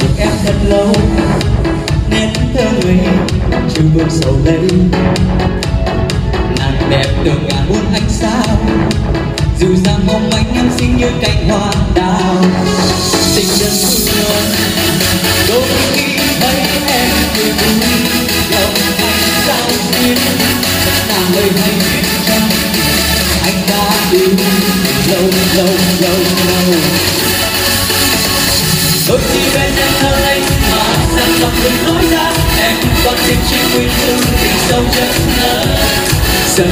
được em thật lâu. Nên thơ người chưa bước sầu đây nàng đẹp từ ngàn muôn ánh sao? Dịu dàng mong manh em xinh như cánh hoa đào. Tình đơn phương đôi khi thấy em cười vui. Lòng anh sao biết? nàng lời hay trong anh đã yêu lâu lâu lâu lâu. Đôi khi rằng lối đừng nói ra em còn tim chỉ quy tương tình sâu chất ngỡ giờ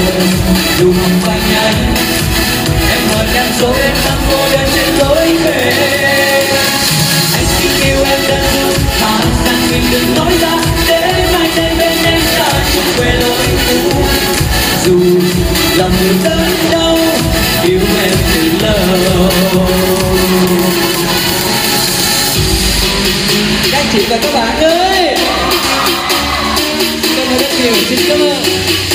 dù không nhanh em hỏi em rồi em đang cô đơn trên lối về anh xin yêu em đơn thương mà rằng mình đừng nói ra để mai đây bên em ta chung quê lối cũ dù lòng người đớn đau, yêu em từ lâu. Và các bạn ơi. Xin cảm ơn rất nhiều. Xin cảm ơn.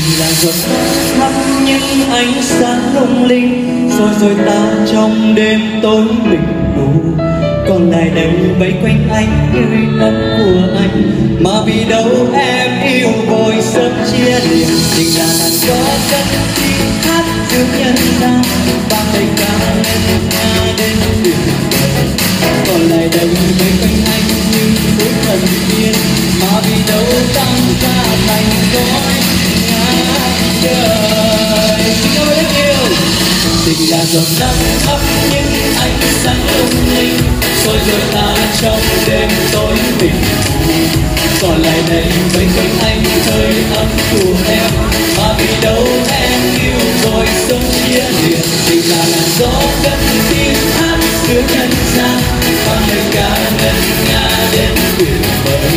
Tình là giọt thắp những ánh sáng lung linh, rồi rồi ta trong đêm tối bình ngủ. Còn lại đây vây quanh anh như ấm của anh, mà vì đâu em yêu vội sớm chia liền tình là làn gió cất tiếng hát giữa nhân gian, và đầy cảm lên rồi ta trong đêm tối mình còn lại đây với quanh anh hơi ấm của em. Mà vì đâu em yêu rồi sống chia liền. Tình là làn gió cất tiếng hát giữa nhân gian. Mang lời ca ngân nga đến tuyệt vời.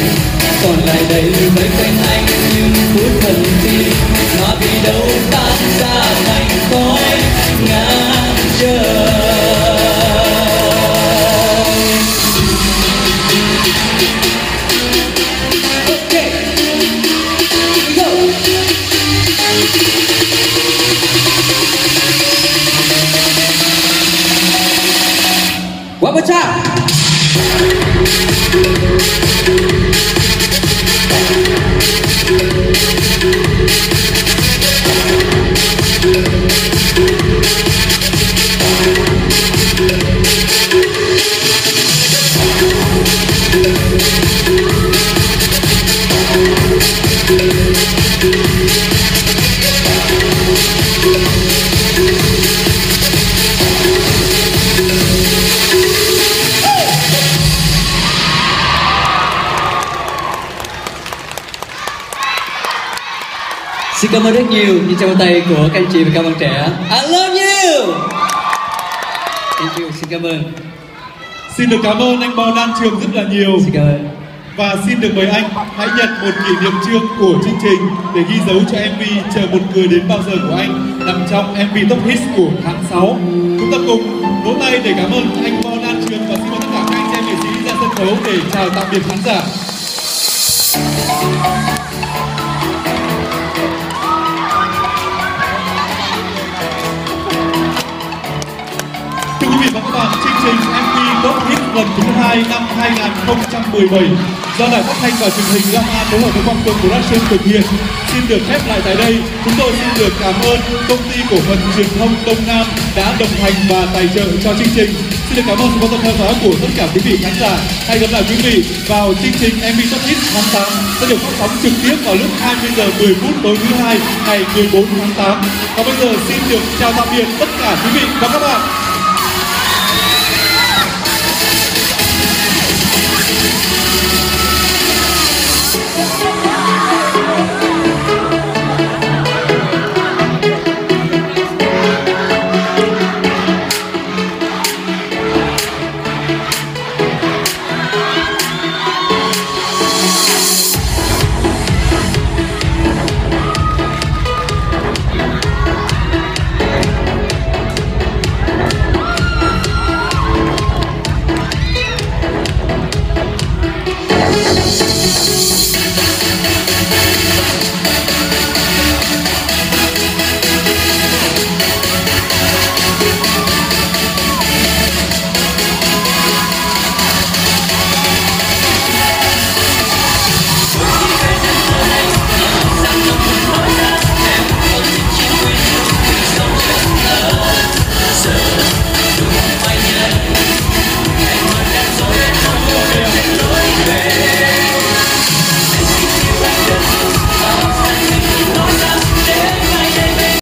Còn lại đây với quanh anh, những phút thần tiên mà vì đâu tan ra Xin cảm ơn rất nhiều những tràng tay của các anh chị và các bạn trẻ. I love you. Thank you, xin cảm ơn. Xin được cảm ơn anh Bò Đan Trường rất là nhiều Xin cảm ơn và xin được mời anh hãy nhận một kỷ niệm trương của chương trình để ghi dấu cho MV chờ một cười đến bao giờ của anh nằm trong MV Top Hits của tháng 6. Chúng ta cùng vỗ tay để cảm ơn anh Bo Lan Trường và xin mời tất cả các anh em nghệ sĩ ra sân khấu để chào tạm biệt khán giả. Thưa quý vị và các bạn, chương trình MV Top Hit lần thứ hai năm 2017 do Đài Phát thanh và Truyền hình Long An phối hợp với Quang Tùng Production thực hiện. Xin được khép lại tại đây. Chúng tôi xin được cảm ơn công ty cổ phần truyền thông Đông Nam đã đồng hành và tài trợ cho chương trình. Xin được cảm ơn sự quan tâm theo dõi của tất cả quý vị khán giả. hãy gặp lại quý vị vào chương trình MV Top Hit tháng 8 sẽ được phát sóng trực tiếp vào lúc 20 giờ 10 phút tối thứ hai, ngày 14 tháng 8. Và bây giờ xin được chào tạm biệt tất cả quý vị và các bạn.